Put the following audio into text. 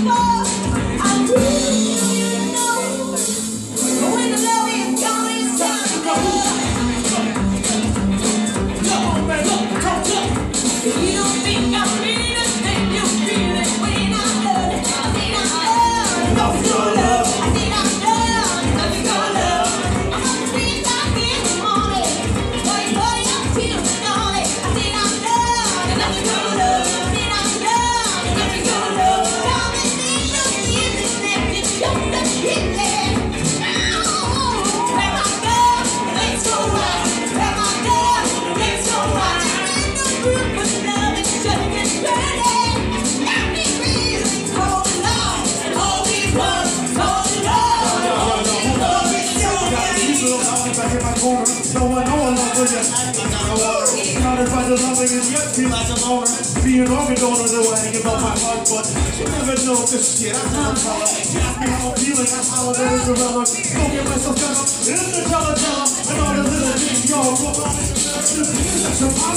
Stop! Right back in my corner. No one, love with you. Not as much as loving is yet feel like a loner. Being organ donor, way I give up my heart, but you never know this shit. I'm not color. Ask how I'm feeling, that's how it is develop. Don't get myself set up in the teleteller. And all the little things. That's your power.